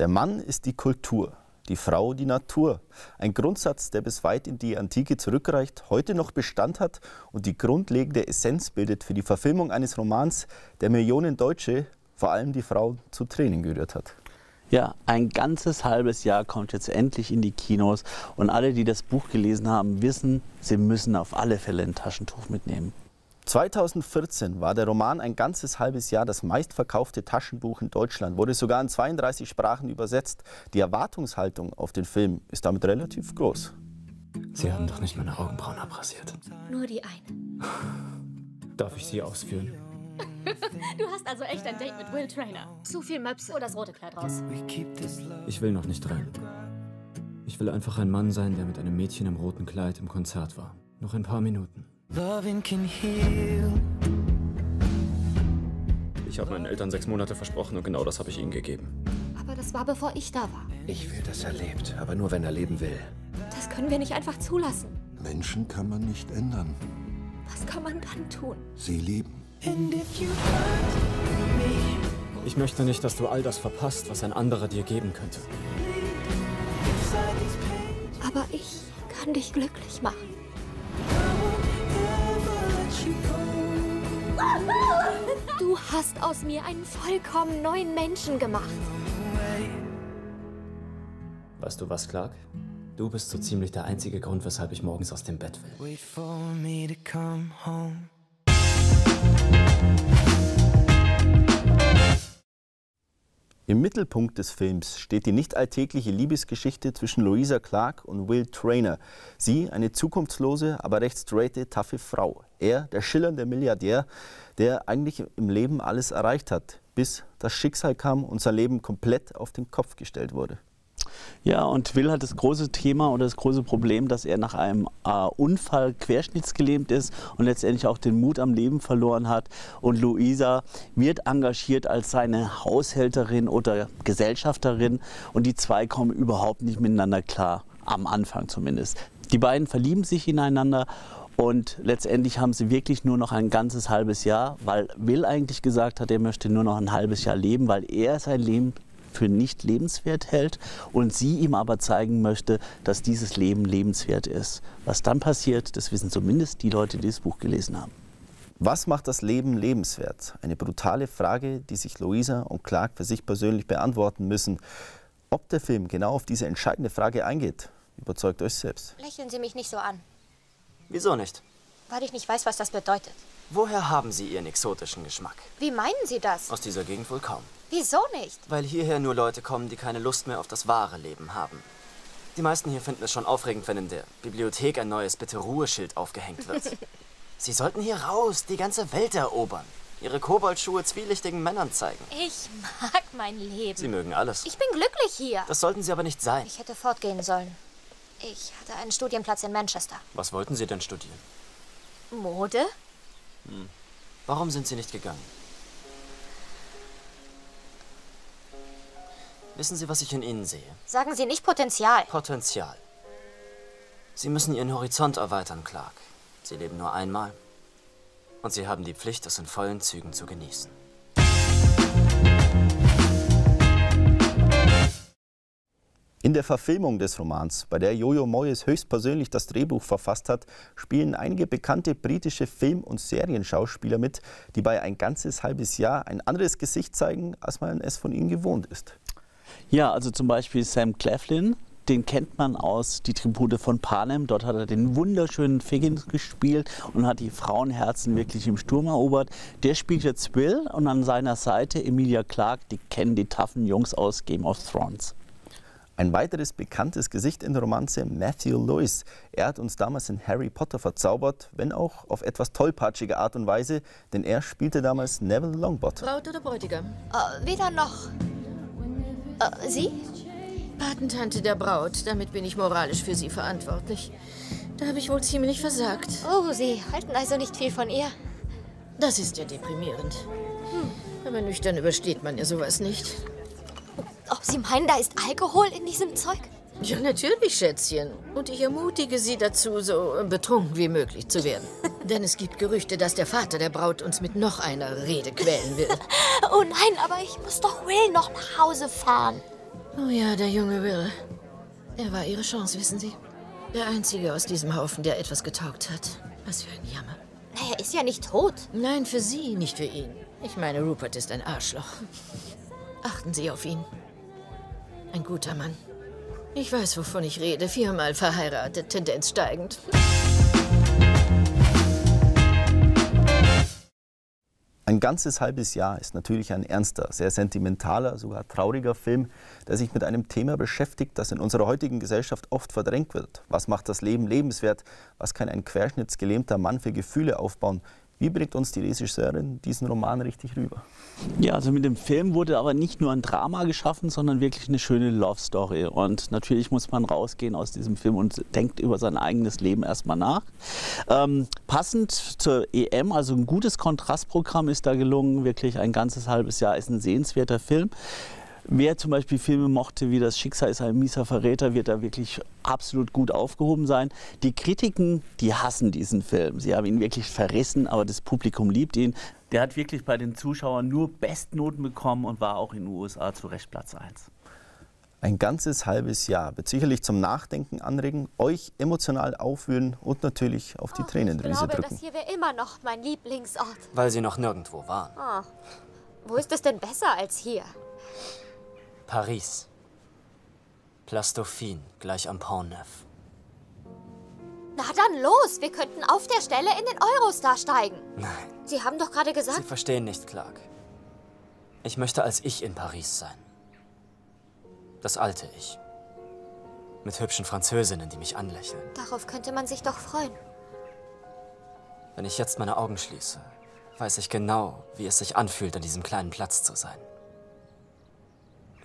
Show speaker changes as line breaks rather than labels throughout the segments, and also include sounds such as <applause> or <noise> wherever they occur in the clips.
Der Mann ist die Kultur, die Frau die Natur. Ein Grundsatz, der bis weit in die Antike zurückreicht, heute noch Bestand hat und die grundlegende Essenz bildet für die Verfilmung eines Romans, der Millionen Deutsche, vor allem die Frau, zu Tränen gerührt hat.
Ja, ein ganzes halbes Jahr kommt jetzt endlich in die Kinos und alle, die das Buch gelesen haben, wissen, sie müssen auf alle Fälle ein Taschentuch mitnehmen.
2014 war der Roman ein ganzes halbes Jahr das meistverkaufte Taschenbuch in Deutschland, wurde sogar in 32 Sprachen übersetzt. Die Erwartungshaltung auf den Film ist damit relativ groß.
Sie haben doch nicht meine Augenbrauen abrasiert.
Nur die eine. <laughs>
Darf ich sie ausführen? <laughs>
Du hast also echt ein Date mit Will Trainer. Zu viel Möpse. Oder das rote Kleid raus.
Ich will noch nicht rein. Ich will einfach ein Mann sein, der mit einem Mädchen im roten Kleid im Konzert war. Noch ein paar Minuten. Ich habe meinen Eltern sechs Monate versprochen und genau das habe ich ihnen gegeben.
Aber das war bevor ich da war.
Ich will, dass er lebt, aber nur wenn er leben will.
Das können wir nicht einfach zulassen.
Menschen kann man nicht ändern.
Was kann man dann tun?
Sie lieben.
Ich möchte nicht, dass du all das verpasst, was ein anderer dir geben könnte.
Aber ich kann dich glücklich machen. Du hast aus mir einen vollkommen neuen Menschen gemacht.
Weißt du was, Clark? Du bist so ziemlich der einzige Grund, weshalb ich morgens aus dem Bett will.
Im Mittelpunkt des Films steht die nicht alltägliche Liebesgeschichte zwischen Louisa Clark und Will Trainer. Sie, eine zukunftslose, aber recht straighte, taffe Frau. Er, der schillernde Milliardär, der eigentlich im Leben alles erreicht hat, bis das Schicksal kam und sein Leben komplett auf den Kopf gestellt wurde.
Ja, und Will hat das große Thema oder das große Problem, dass er nach einem äh, Unfall querschnittsgelähmt ist und letztendlich auch den Mut am Leben verloren hat. Und Luisa wird engagiert als seine Haushälterin oder Gesellschafterin und die zwei kommen überhaupt nicht miteinander klar, am Anfang zumindest. Die beiden verlieben sich ineinander und letztendlich haben sie wirklich nur noch ein ganzes halbes Jahr, weil Will eigentlich gesagt hat, er möchte nur noch ein halbes Jahr leben, weil er sein Leben für nicht lebenswert hält und sie ihm aber zeigen möchte, dass dieses Leben lebenswert ist. Was dann passiert, das wissen zumindest die Leute, die das Buch gelesen haben.
Was macht das Leben lebenswert? Eine brutale Frage, die sich Luisa und Clark für sich persönlich beantworten müssen. Ob der Film genau auf diese entscheidende Frage eingeht, überzeugt euch selbst.
Lächeln Sie mich nicht so an,
Wieso nicht?
weil ich nicht weiß, was das bedeutet.
Woher haben Sie Ihren exotischen Geschmack?
Wie meinen Sie das?
Aus dieser Gegend wohl kaum.
Wieso nicht?
Weil hierher nur Leute kommen, die keine Lust mehr auf das wahre Leben haben. Die meisten hier finden es schon aufregend, wenn in der Bibliothek ein neues Bitte-Ruhe-Schild aufgehängt wird. <laughs> Sie sollten hier raus, die ganze Welt erobern. Ihre Koboldschuhe zwielichtigen Männern zeigen.
Ich mag mein Leben.
Sie mögen alles.
Ich bin glücklich hier.
Das sollten Sie aber nicht sein.
Ich hätte fortgehen sollen. Ich hatte einen Studienplatz in Manchester.
Was wollten Sie denn studieren?
Mode?
Warum sind Sie nicht gegangen? Wissen Sie, was ich in Ihnen sehe?
Sagen Sie nicht Potenzial.
Potenzial. Sie müssen Ihren Horizont erweitern, Clark. Sie leben nur einmal. Und Sie haben die Pflicht, es in vollen Zügen zu genießen.
In der Verfilmung des Romans, bei der Jojo Moyes höchstpersönlich das Drehbuch verfasst hat, spielen einige bekannte britische Film- und Serienschauspieler mit, die bei ein ganzes halbes Jahr ein anderes Gesicht zeigen, als man es von ihnen gewohnt ist.
Ja, also zum Beispiel Sam Claflin, den kennt man aus Die Tribute von Panem. Dort hat er den wunderschönen Figgins gespielt und hat die Frauenherzen wirklich im Sturm erobert. Der spielt jetzt Will und an seiner Seite Emilia Clarke, die kennen die taffen Jungs aus Game of Thrones.
Ein weiteres bekanntes Gesicht in der Romanze, Matthew Lewis. Er hat uns damals in Harry Potter verzaubert, wenn auch auf etwas tollpatschige Art und Weise, denn er spielte damals Neville Longbottom.
Braut oder Bräutigam?
Äh, weder noch. Äh, Sie?
Patentante der Braut. Damit bin ich moralisch für sie verantwortlich. Da habe ich wohl ziemlich versagt.
Oh, Sie halten also nicht viel von ihr.
Das ist ja deprimierend. Aber nüchtern übersteht man ja sowas nicht.
Oh, Sie meinen, da ist Alkohol in diesem Zeug?
Ja, natürlich, Schätzchen. Und ich ermutige Sie dazu, so betrunken wie möglich zu werden. <laughs> Denn es gibt Gerüchte, dass der Vater der Braut uns mit noch einer Rede quälen will. <laughs>
Oh nein, aber ich muss doch Will noch nach Hause fahren.
Oh ja, der junge Will. Er war ihre Chance, wissen Sie. Der einzige aus diesem Haufen, der etwas getaugt hat. Was für ein Jammer.
Er ist ja nicht tot.
Nein, für Sie, nicht für ihn. Ich meine, Rupert ist ein Arschloch. Achten Sie auf ihn. Ein guter Mann. Ich weiß, wovon ich rede. Viermal verheiratet, Tendenz steigend.
Ein ganzes halbes Jahr ist natürlich ein ernster, sehr sentimentaler, sogar trauriger Film, der sich mit einem Thema beschäftigt, das in unserer heutigen Gesellschaft oft verdrängt wird. Was macht das Leben lebenswert? Was kann ein querschnittsgelähmter Mann für Gefühle aufbauen? Wie bringt uns die Regisseurin diesen Roman richtig rüber?
Ja, also mit dem Film wurde aber nicht nur ein Drama geschaffen, sondern wirklich eine schöne Love Story. Und natürlich muss man rausgehen aus diesem Film und denkt über sein eigenes Leben erstmal nach. Ähm, passend zur EM, also ein gutes Kontrastprogramm ist da gelungen. Wirklich ein ganzes halbes Jahr ist ein sehenswerter Film. Wer zum Beispiel Filme mochte, wie Das Schicksal ist ein mieser Verräter, wird da wirklich absolut gut aufgehoben sein. Die Kritiken, die hassen diesen Film. Sie haben ihn wirklich verrissen, aber das Publikum liebt ihn. Der hat wirklich bei den Zuschauern nur Bestnoten bekommen und war auch in den USA zu Recht Platz 1.
Ein ganzes halbes Jahr wird sicherlich zum Nachdenken anregen, euch emotional aufwühlen und natürlich auf die
Oh,
Tränendrüse
ich glaube,
drücken.
das hier wäre immer noch mein Lieblingsort.
Weil sie noch nirgendwo waren.
Oh. Wo ist es denn besser als hier?
Paris. Place Dauphine, gleich am Pont Neuf.
Na dann los, wir könnten auf der Stelle in den Eurostar steigen.
Nein,
Sie haben doch gerade
Sie
gesagt,
verstehen nicht, Clark. Ich möchte als ich in Paris sein. Das alte Ich. Mit hübschen Französinnen, die mich anlächeln.
darauf könnte man sich doch freuen.
Wenn ich jetzt meine Augen schließe, weiß ich genau, wie es sich anfühlt, an diesem kleinen Platz zu sein.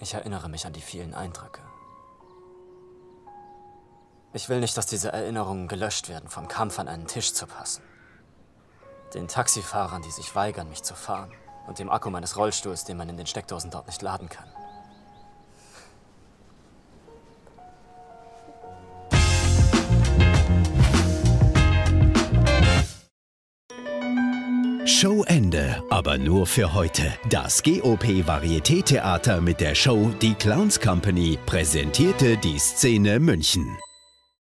Ich erinnere mich an die vielen Eindrücke. Ich will nicht, dass diese Erinnerungen gelöscht werden vom Kampf an einen Tisch zu passen. Den Taxifahrern, die sich weigern, mich zu fahren. Und dem Akku meines Rollstuhls, den man in den Steckdosen dort nicht laden kann.
Showende, aber nur für heute. Das GOP Varieté Theater mit der Show Die Clowns Company präsentierte die Szene München.